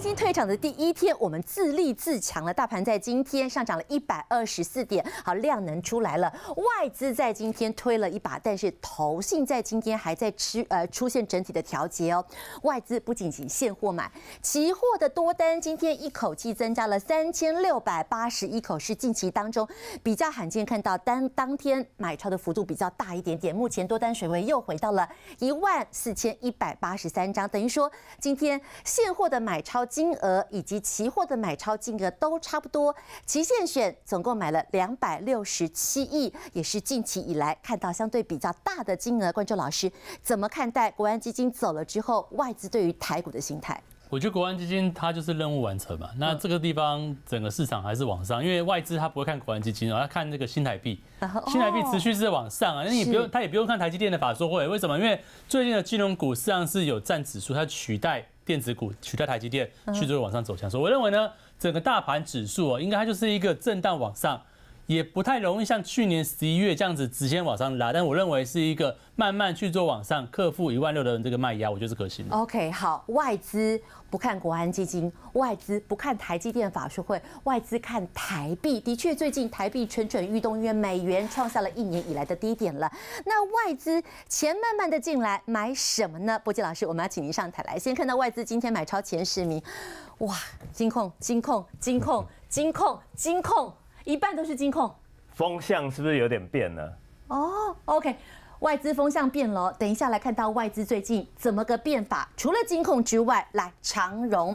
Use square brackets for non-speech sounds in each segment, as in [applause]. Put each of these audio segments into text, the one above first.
新退场的第一天，我们自立自强了。大盘在今天上涨了一百二十四点，好，量能出来了。外资在今天推了一把，但是投信在今天还在吃呃出现整体的调节哦。外资不仅仅现货买，期货的多单今天一口气增加了三千六百八十一口，是近期当中比较罕见看到单当天买超的幅度比较大一点点。目前多单水位又回到了一万四千一百八十三张，等于说今天现货的买超。金额以及期货的买超金额都差不多，期限选总共买了两百六十七亿，也是近期以来看到相对比较大的金额。观众老师怎么看待国安基金走了之后，外资对于台股的心态？我觉得国安基金它就是任务完成嘛，那这个地方整个市场还是往上，因为外资它不会看国安基金哦，要看那个新台币，新台币持续是在往上啊，那你不用，他也不用看台积电的法说会，为什么？因为最近的金融股实际上是有占指数，它取代。电子股取代台积电去做往上走强，所以我认为呢，整个大盘指数哦，应该它就是一个震荡往上，也不太容易像去年十一月这样子直接往上拉，但我认为是一个慢慢去做往上克服一万六的这个卖压，我觉得是可行的。OK，好，外资不看国安基金，外资不看台积电法术会，外资看台币。的确，最近台币蠢蠢欲动，因为美元创下了一年以来的低点了。那外资钱慢慢的进来，买什么呢？波杰老师，我们要请您上台来。先看到外资今天买超前十名，哇，金控、金控、金控、金控、金控，一半都是金控。风向是不是有点变了？哦，OK。外资风向变了，等一下来看到外资最近怎么个变法。除了金控之外，来长荣，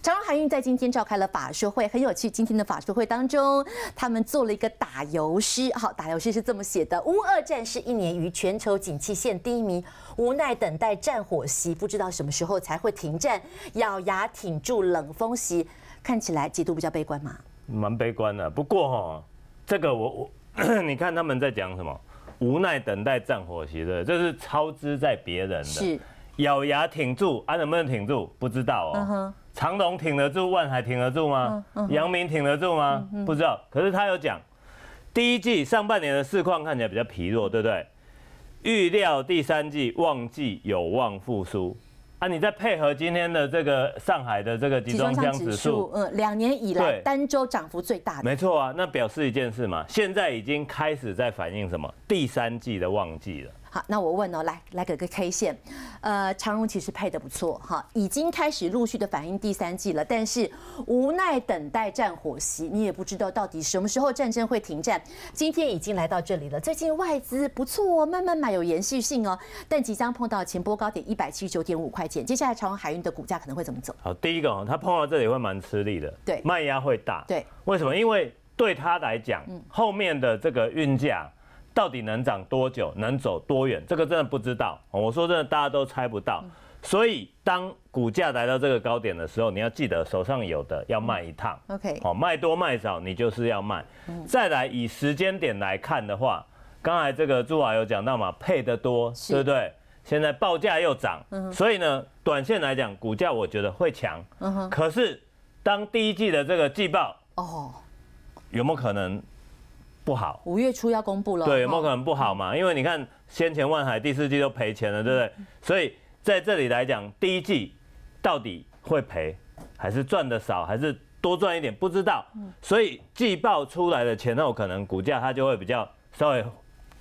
长荣海运在今天召开了法说会，很有趣。今天的法说会当中，他们做了一个打油诗。好，打油诗是这么写的：乌二战事一年余，全球景气现低迷，无奈等待战火熄，不知道什么时候才会停战，咬牙挺住冷风袭。看起来解读比较悲观嘛？蛮悲观的。不过哈，这个我我，[coughs] 你看他们在讲什么？无奈等待战火熄的，这是超支在别人的。是，咬牙挺住，啊，能不能挺住？不知道哦。长隆挺得住，万海挺得住吗？阳明挺得住吗？不知道。可是他有讲，第一季上半年的市况看起来比较疲弱，对不对？预料第三季旺季有望复苏。啊，你再配合今天的这个上海的这个集装箱指数，嗯，两年以来单周涨幅最大的，没错啊，那表示一件事嘛，现在已经开始在反映什么？第三季的旺季了。好，那我问哦，来来给个 K 线，呃，长荣其实配的不错哈，已经开始陆续的反映第三季了，但是无奈等待战火熄，你也不知道到底什么时候战争会停战。今天已经来到这里了，最近外资不错哦，慢慢买有延续性哦，但即将碰到前波高点一百七十九点五块钱，接下来长荣海运的股价可能会怎么走？好，第一个哦，它碰到这里会蛮吃力的，对，卖压会大，对，为什么？因为对他来讲，后面的这个运价。到底能涨多久，能走多远？这个真的不知道。我说真的，大家都猜不到。所以当股价来到这个高点的时候，你要记得手上有的要卖一趟。OK，好，卖多卖少你就是要卖。再来以时间点来看的话，刚才这个朱华有讲到嘛，配得多，对不对？现在报价又涨，所以呢，短线来讲，股价我觉得会强。可是当第一季的这个季报哦，有没有可能？不好，五月初要公布了，对，有没有可能不好嘛？因为你看先前万海第四季都赔钱了，对不对？所以在这里来讲，第一季到底会赔，还是赚的少，还是多赚一点，不知道。所以季报出来的前后，可能股价它就会比较稍微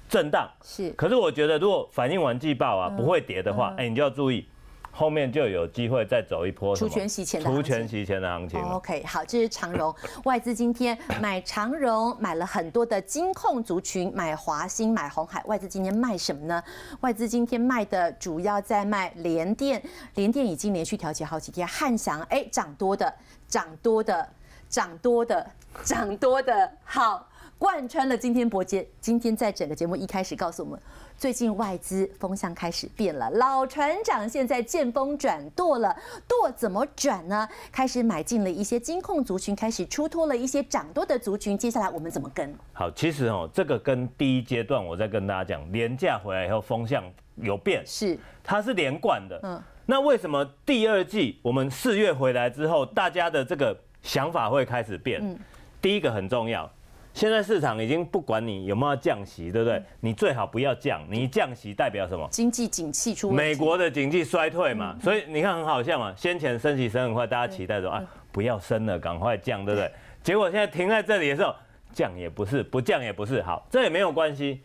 震荡。是，可是我觉得如果反映完季报啊不会跌的话，哎，你就要注意。后面就有机会再走一波除权洗钱的除权洗钱的行情。OK，好，这是长荣 [laughs] 外资今天买长荣买了很多的金控族群，买华兴、买红海。外资今天卖什么呢？外资今天卖的主要在卖联电，联电已经连续调节好几天。汉翔哎，涨多的，涨多的，涨多的，涨多的，好。贯穿了今天博杰，今天在整个节目一开始告诉我们，最近外资风向开始变了，老船长现在见风转舵了，舵怎么转呢？开始买进了一些金控族群，开始出脱了一些涨多的族群，接下来我们怎么跟？好，其实哦，这个跟第一阶段我在跟大家讲，廉价回来以后风向有变，是它是连贯的，嗯，那为什么第二季我们四月回来之后，大家的这个想法会开始变？嗯，第一个很重要。现在市场已经不管你有没有降息，对不对？你最好不要降，你降息代表什么？经济景气出美国的经济衰退嘛，所以你看很好笑嘛，先前升息升很快，大家期待说啊不要升了，赶快降，对不对？结果现在停在这里的时候，降也不是，不降也不是，好，这也没有关系。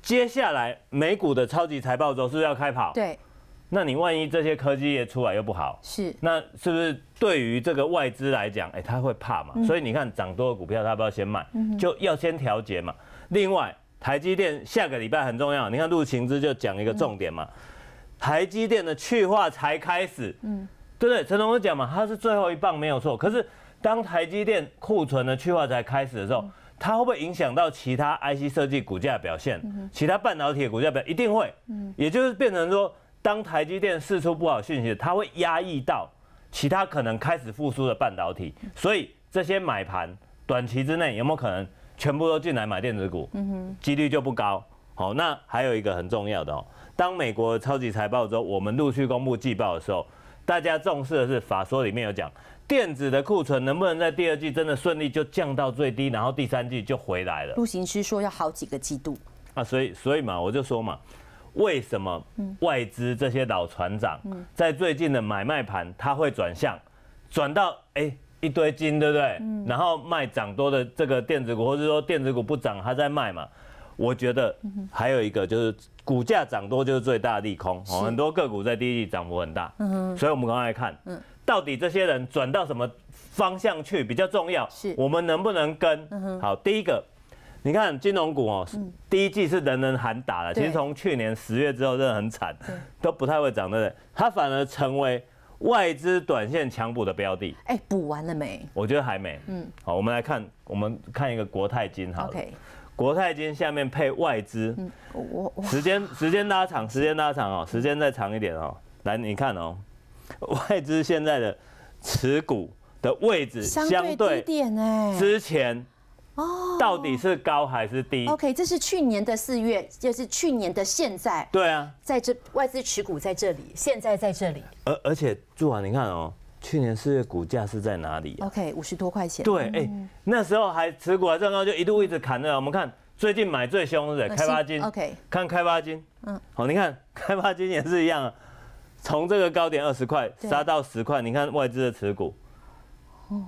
接下来美股的超级财报周是不是要开跑？对。那你万一这些科技业出来又不好，是，那是不是对于这个外资来讲，哎，他会怕嘛？所以你看涨多的股票，他不要先卖，就要先调节嘛。另外，台积电下个礼拜很重要，你看陆行之就讲一个重点嘛，台积电的去化才开始，嗯，对不对？陈龙讲嘛，它是最后一棒没有错。可是当台积电库存的去化才开始的时候，它会不会影响到其他 IC 设计股价表现？其他半导体股价表一定会，嗯，也就是变成说。当台积电释出不好讯息，它会压抑到其他可能开始复苏的半导体，所以这些买盘短期之内有没有可能全部都进来买电子股？嗯哼，几率就不高。好，那还有一个很重要的哦，当美国超级财报之后，我们陆续公布季报的时候，大家重视的是法说里面有讲电子的库存能不能在第二季真的顺利就降到最低，然后第三季就回来了。陆行师说要好几个季度啊，所以所以嘛，我就说嘛。为什么外资这些老船长在最近的买卖盘，他会转向，转到哎一堆金，对不对？然后卖涨多的这个电子股，或者说电子股不涨，他在卖嘛？我觉得还有一个就是股价涨多就是最大的利空，很多个股在第一季涨幅很大，所以我们刚才看，到底这些人转到什么方向去比较重要？是，我们能不能跟？好，第一个。你看金融股哦，第一季是人人喊打的，其实从去年十月之后真的很惨，都不太会涨，对不对？它反而成为外资短线强补的标的。哎，补完了没？我觉得还没。嗯，好，我们来看，我们看一个国泰金，好，OK，国泰金下面配外资，我时间时间拉长，时间拉长哦，时间再长一点哦。来，你看哦，外资现在的持股的位置相对低点哎，之前。哦，到底是高还是低？OK，这是去年的四月，就是去年的现在。对啊，在这外资持股在这里，现在在这里。而而且朱华，你看哦，去年四月股价是在哪里？OK，五十多块钱。对，哎，那时候还持股还正高，就一度一直砍的。我们看最近买最凶的开发金，OK，看开发金，嗯，好，你看 [laughs] 开发金也是一样啊，从这个高点二十块杀到十块。你看外资的持股，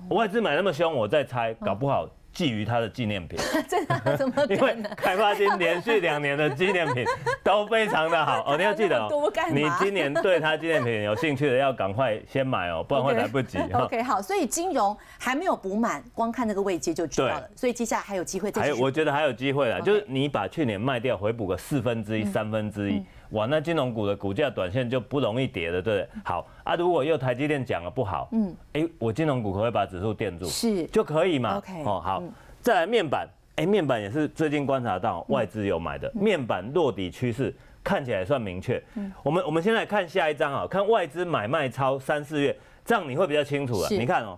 外资买那么凶，我在猜，搞不好。觊觎他的纪念品，[laughs] 真的？怎么因为开发金连续两年的纪念品都非常的好 [laughs] 哦，你要记得哦。你今年对他纪念品有兴趣的，要赶快先买哦，[laughs] 不然会来不及。OK，好，所以金融还没有补满，光看那个位阶就知道了。所以接下来还有机会再。还有，我觉得还有机会了，就是你把去年卖掉，回补个四分之一、三分之一，哇，那金融股的股价短线就不容易跌了，对不对？好啊，如果又台积电讲了不好，嗯，哎，我金融股可不可以把指数垫住？是，就可以嘛。OK，哦，好。再来面板，哎，面板也是最近观察到外资有买的，面板落底趋势看起来算明确。嗯，我们我们先来看下一张啊，看外资买卖超三四月，这样你会比较清楚了。你看哦，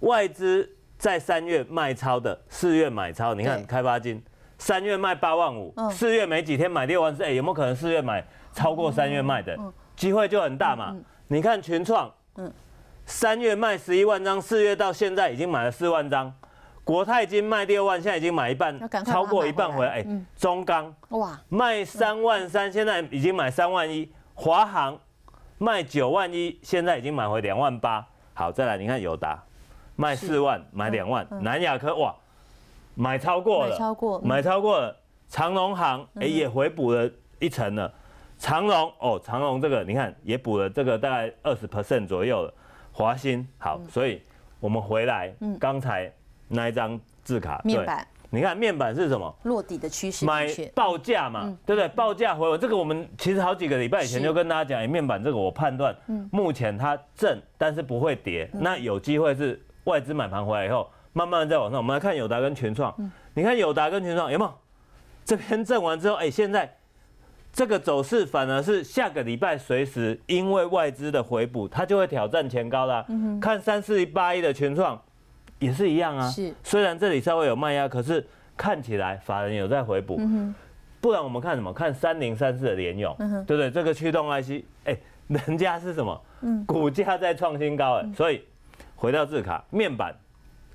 外资在三月卖超的，四月买超，你看开发金三月卖八万五，四月没几天买六万四，哎，有没有可能四月买超过三月卖的？机会就很大嘛。你看群创，嗯，三月卖十一万张，四月到现在已经买了四万张。国泰金卖六万，现在已经买一半，超过一半回来。哎，中钢哇，卖三万三，现在已经买三万一。华航卖九万一，现在已经买回两万八。好，再来，你看友达卖四万，买两万。南亚科哇，买超过了，超过，买超过了。长隆行哎也回补了一层了。长隆哦，长隆这个你看也补了这个大概二十 percent 左右了。华兴好，所以我们回来刚才。那一张字卡，面板，你看面板是什么？落底的趋势，买报价嘛，对不对？报价回稳，这个我们其实好几个礼拜以前就跟大家讲，哎，面板这个我判断，目前它正，但是不会跌，那有机会是外资买盘回来以后，慢慢再往上。我们来看友达跟全创，你看友达跟全创有没有？这边震完之后，哎，现在这个走势反而是下个礼拜随时因为外资的回补，它就会挑战前高啦。看三四八一的全创。也是一样啊，是虽然这里稍微有卖压，可是看起来法人有在回补，不然我们看什么？看三零三四的联勇，对不对？这个驱动 IC，哎，人家是什么？股价在创新高哎，所以回到字卡面板，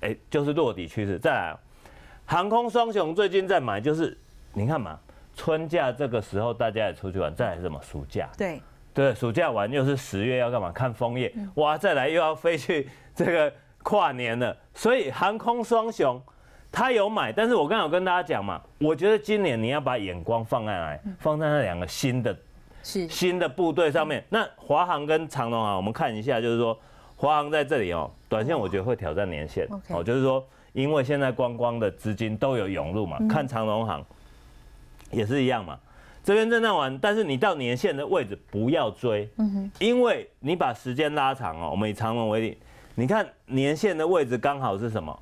哎，就是落底趋势。再来，航空双雄最近在买，就是你看嘛，春假这个时候大家也出去玩，再来什么暑假，对对，暑假完又是十月要干嘛？看枫叶，哇，再来又要飞去这个跨年了，所以航空双雄他有买，但是我刚刚有跟大家讲嘛，我觉得今年你要把眼光放在哪？放在那两个新的是新的部队上面。那华航跟长龙啊，我们看一下，就是说华航在这里哦，短线我觉得会挑战年线。哦，就是说因为现在观光的资金都有涌入嘛，看长龙航也是一样嘛。这边震荡完，但是你到年线的位置不要追，因为你把时间拉长哦，我们以长龙为例，你看年线的位置刚好是什么？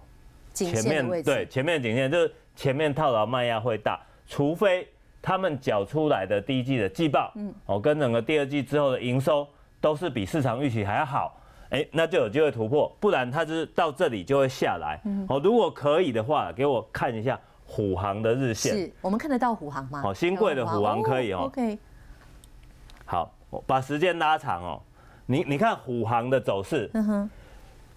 前面对前面颈线就是前面套牢卖压会大，除非他们缴出来的第一季的季报，嗯，哦，跟整个第二季之后的营收都是比市场预期还要好，哎，那就有机会突破，不然它就是到这里就会下来。嗯哦，如果可以的话，给我看一下虎航的日线。是我们看得到虎航吗？好新贵的虎航可以哦 OK，好，我把时间拉长哦，你你看虎航的走势，嗯哼，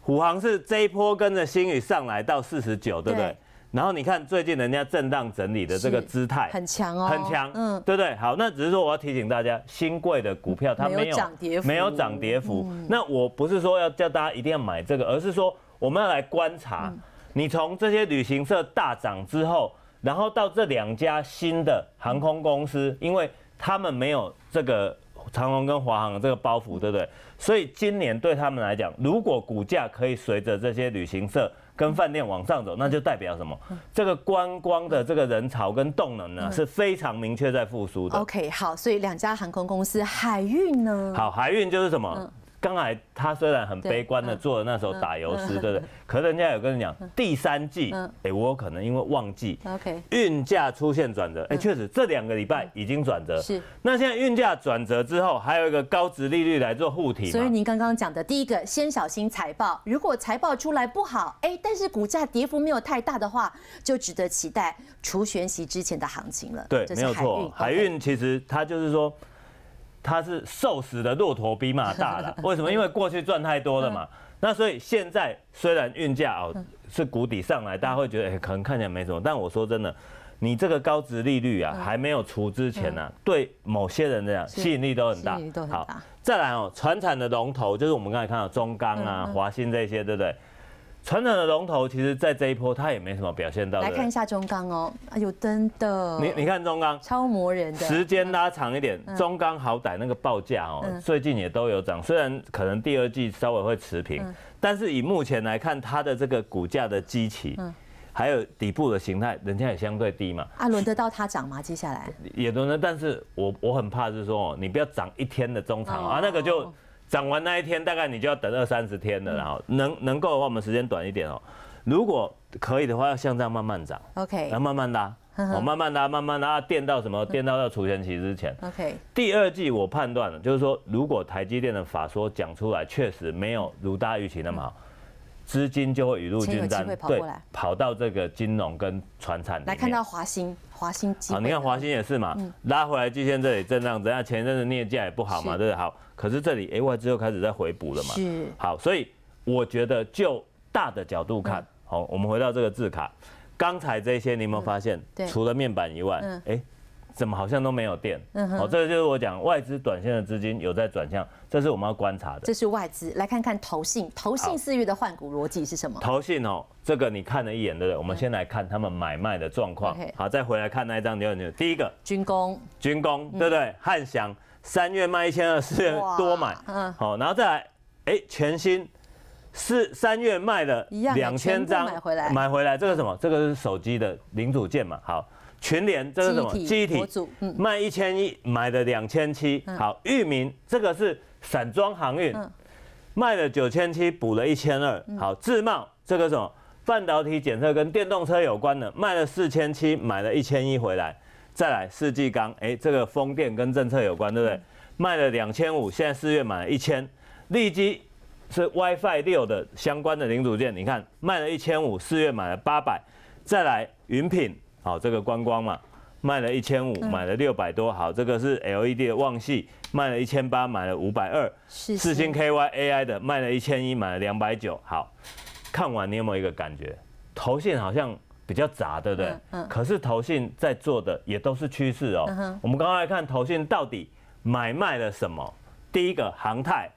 虎航是这一波跟着新宇上来到四十九，对不对对？然后你看最近人家震荡整理的这个姿态，很强哦，很强，嗯嗯，对不对？好，那只是说我要提醒大家，新贵的股票它没有涨跌幅嗯没有涨跌幅。那我不是说要叫大家一定要买这个，而是说我们要来观察，嗯你从这些旅行社大涨之后，然后到这两家新的航空公司，因为他们没有这个长龙跟华航的这个包袱，对不对？所以今年对他们来讲，如果股价可以随着这些旅行社跟饭店往上走，那就代表什么？这个观光的这个人潮跟动能呢，是非常明确在复苏的。OK，好，所以两家航空公司，海运呢？好，海运就是什么？刚才他虽然很悲观的做了那首打油诗，对不对？可是人家有跟你讲，第三季嗯，哎，我可能因为旺季，，OK，运价出现转折，哎，确实这两个礼拜已经转折。嗯是。那现在运价转折之后，还有一个高值利率来做护体？所以您刚刚讲的第一个，先小心财报。如果财报出来不好，哎，但是股价跌幅没有太大的话，就值得期待除权息之前的行情了。对没有错。海运其实它就是说，它是瘦死的骆驼比马大了。[laughs] 为什么？因为过去赚太多了嗯嘛。那所以现在虽然运价哦是谷底上来，大家会觉得哎可能看起来没什么，但我说真的。你这个高值利率啊，嗯还没有除之前呢、啊，对某些人来讲吸引力都很大吸引力都。很大再来哦，船产的龙头就是我们刚才看到中钢啊、嗯华兴这些，对不对？船产的龙头其实在这一波它也没什么表现到。来看一下中钢哦，啊有灯的，你你看中钢，超磨人的。时间拉长一点，中钢好歹那个报价哦，嗯。最近也都有涨，虽然可能第二季稍微会持平，嗯。但是以目前来看，它的这个股价的基期，嗯。还有底部的形态，人家也相对低嘛，啊，轮得到它涨吗？接下来？也轮得，但是我我很怕是说，哦你不要涨一天的中长哦啊，那个就涨完那一天，大概你就要等二三十天了，然后能能够的话，我们时间短一点哦，如果可以的话，要像这样慢慢涨，OK。然后慢慢拉，哦，慢慢拉，慢慢拉，垫到什么？垫到要除权期之前。OK，第二季我判断了，就是说，如果台积电的法说讲出来，确实没有如大家预期那么好，资金就会雨露均沾钱有机会，跑到这个金融跟船产。来看到华兴，华兴机好，会你看华兴也是嘛，拉回来季线这里震荡，等下？前一阵子镍价也不好嘛，是对不对？好，可是这里哎外资又开始在回补了嘛。是好，所以我觉得就大的角度嗯看，好，我们回到这个字卡，刚才这些你有没有发现对？除了面板以外嗯，哎，怎么好像都没有电？嗯哼哦，这个就是我讲外资短线的资金有在转向，这是我们要观察的。这是外资，来看看投信，投信好四月的换股逻辑是什么？投信哦，这个你看了一眼，对不对？我们先来看他们买卖的状况。好，再回来看那一张牛牛。第一个军工军工，对不对？汉翔三月卖一千二，四月多买，嗯好，然后再来，哎，全新是三月卖了一样两千张买回来买回来，这个什么？这个是手机的零组件嘛？好，群联这个是什么？记忆体卖一千一，买的两千七。好，域名这个是散装航运嗯，卖了九千七，补了一千二。好，智贸这个什么？半导体检测跟电动车有关的，卖了四千七，买了一千一回来。再来世纪钢，哎，这个风电跟政策有关，对不对？卖了两千五，现在四月买了一千。利基是 WiFi 六的相关的零组件，你看卖了一千五，四月买了八百。再来云品，好，这个观光嘛，卖了一千五，买了六百多。好，这个是 LED 的旺系，卖了一千八，买了五百二。四星 KY AI 的卖了一千一，买了两百九。好，看完你有没有一个感觉？投信好像比较杂，对不对？嗯。可是投信在做的也都是趋势哦。我们刚刚来看投信到底买卖了什么？第一个航太。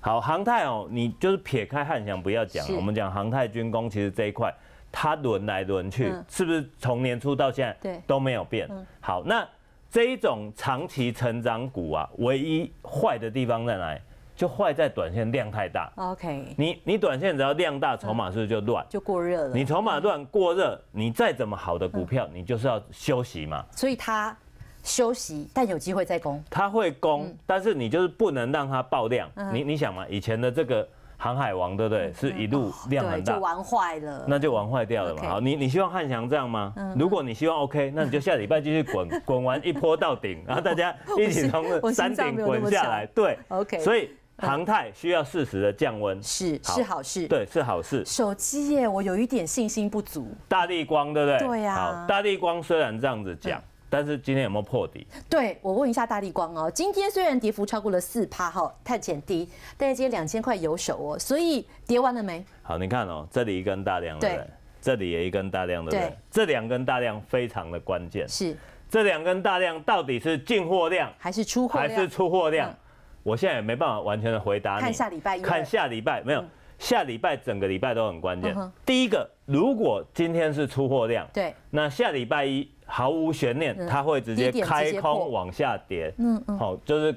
好，航太哦，你就是撇开汉翔不要讲，我们讲航太军工，其实这一块它轮来轮去，是不是从年初到现在都没有变？好，那这一种长期成长股啊，唯一坏的地方在哪里？就坏在短线量太大。OK，你你短线只要量大，筹码是不是就乱？就过热了。你筹码乱过热，你再怎么好的股票，你就是要休息嘛。所以它休息，但有机会再攻。它会攻，但是你就是不能让它爆量。你你想嘛，以前的这个航海王，对不对？是一路量很大，就玩坏了。那就玩坏掉了嘛。好，你你希望汉翔这样吗？如果你希望 OK，那你就下礼拜继续滚，[laughs] 滚完一波到顶，然后大家一起从山顶滚下来。对，OK。所以。航太需要适时的降温，是是好事，对，是好事。手机耶，我有一点信心不足。大地光，对不对？对呀。好，大地光虽然这样子讲，但是今天有没有破底？对我问一下大力光哦，今天虽然跌幅超过了四趴哈，探前低，但是今天两千块有手哦，所以跌完了没？好，你看哦，这里一根大量，对不对？这里也一根大量，对不对？这两根大量非常的关键。是。这两根大量到底是进货量还是出货量？还是出货量？我现在也没办法完全的回答你。看下礼拜，看下礼拜没有，下礼拜整个礼拜都很关键。第一个，如果今天是出货量，对，那下礼拜一毫无悬念，它会直接开空往下跌。嗯嗯，好，就是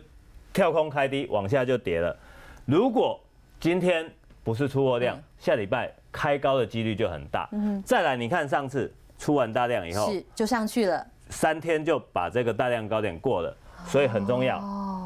跳空开低往下就跌了。如果今天不是出货量，下礼拜开高的几率就很大。嗯，再来，你看上次出完大量以后，是就上去了，三天就把这个大量高点过了。所以很重要，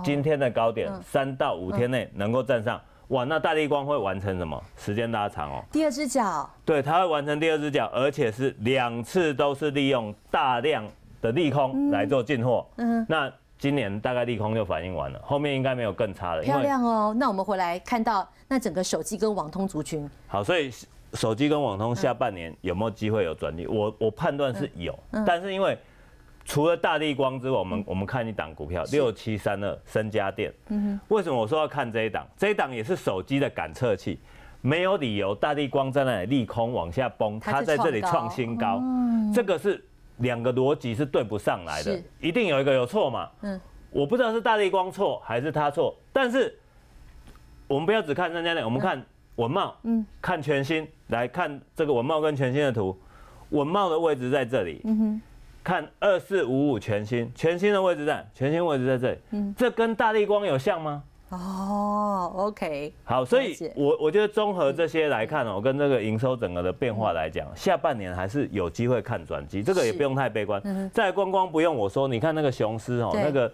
今天的高点三到五天内能够站上，哇，那大力光会完成什么？时间拉长哦。第二只脚。对，它会完成第二只脚，而且是两次都是利用大量的利空来做进货。嗯。那今年大概利空就反应完了，后面应该没有更差的。漂亮哦。那我们回来看到那整个手机跟网通族群。好，所以手机跟网通下半年有没有机会有转利？我我判断是有，但是因为。除了大地光之外，我们我们看一档股票六七三二深家电。嗯哼。为什么我说要看这一档？这一档也是手机的感测器，没有理由大地光在那里利空往下崩，它在这里创新高。嗯。这个是两个逻辑是对不上来的，一定有一个有错嘛。嗯。我不知道是大地光错还是他错，但是我们不要只看深家电，我们看文茂，嗯，看全新，来看这个文茂跟全新的图，文茂的位置在这里。嗯哼。看二四五五全新，全新的位置在，全新位置在这里。嗯，这跟大力光有像吗？哦，OK。好，所以我我觉得综合这些来看哦，跟这个营收整个的变化来讲，下半年还是有机会看转机，这个也不用太悲观。再观光不用我说，你看那个雄狮哦，那个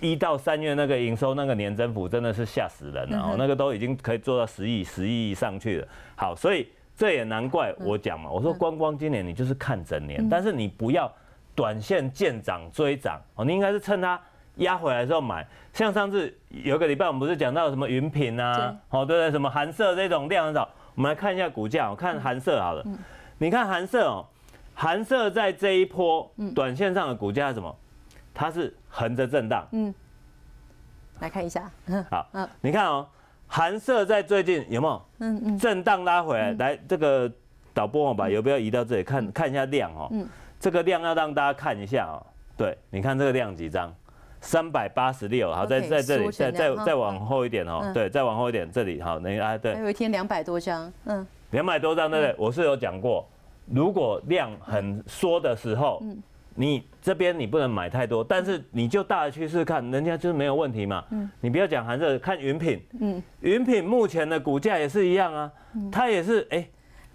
一到三月那个营收那个年增幅真的是吓死人了哦，那个都已经可以做到十亿、十亿上去了。好，所以这也难怪我讲嘛，我说观光今年你就是看整年，但是你不要。短线见涨追涨哦，你应该是趁它压回来的时候买。像上次有个礼拜，我们不是讲到什么云品啊，哦对对，什么韩色这种量很少。我们来看一下股价，我看韩色好了。你看韩色哦，韩色在这一波短线上的股价是什么？它是横着震荡。嗯，来看一下。[laughs] 好，嗯，你看哦，韩色在最近有没有？嗯嗯，震荡拉回来。来，这个导播我把有不要移到这里看看一下量哦。嗯。这个量要让大家看一下哦，对，你看这个量几张，三百八十六，好，在在这里，再再再往后一点哦，对，再往后一点，这里好，那啊对，还有一天两百多张，嗯，两百多张对不对？我是有讲过，如果量很缩的时候，嗯，你这边你不能买太多，但是你就大的趋势看，人家就是没有问题嘛，嗯，你不要讲韩热，看云品，嗯，云品目前的股价也是一样啊，它也是哎。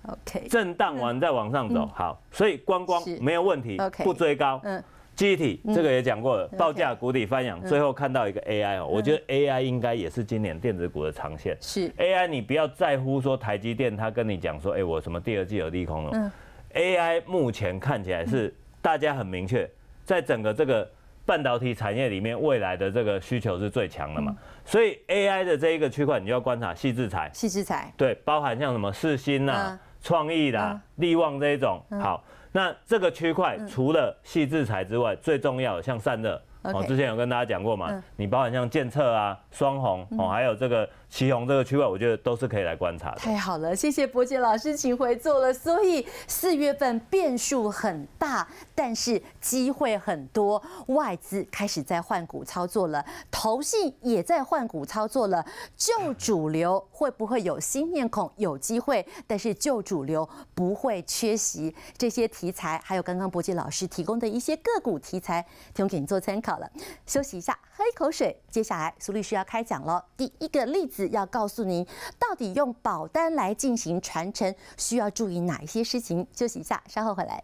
OK，震荡完再往上走，好，所以观光没有问题，不追高。嗯，记忆体这个也讲过了，报价谷底翻扬，最后看到一个 AI 哦，我觉得 AI 应该也是今年电子股的长线。是。AI，你不要在乎说台积电他跟你讲说，哎，我什么第二季有利空了。嗯，AI 目前看起来是大家很明确，在整个这个半导体产业里面，未来的这个需求是最强的嘛。所以 AI 的这一个区块，你就要观察细制材。细制材对，包含像什么四星呐。创意的、力旺这一种好，那这个区块除了细制材之外，最重要的像散热，哦，之前有跟大家讲过嘛，你包含像建测啊、双红哦，还有这个旗红这个区位，我觉得都是可以来观察的。太好了，谢谢博杰老师，请回座了。所以四月份变数很大，但是机会很多，外资开始在换股操作了，投信也在换股操作了。旧主流会不会有新面孔？有机会，但是旧主流不会缺席。这些题材，还有刚刚博杰老师提供的一些个股题材，提供给你做参考了。休息一下，喝一口水。接下来苏律师要开讲了。第一个例子要告诉您，到底用保单来进行传承，需要注意哪一些事情？休息一下，稍后回来。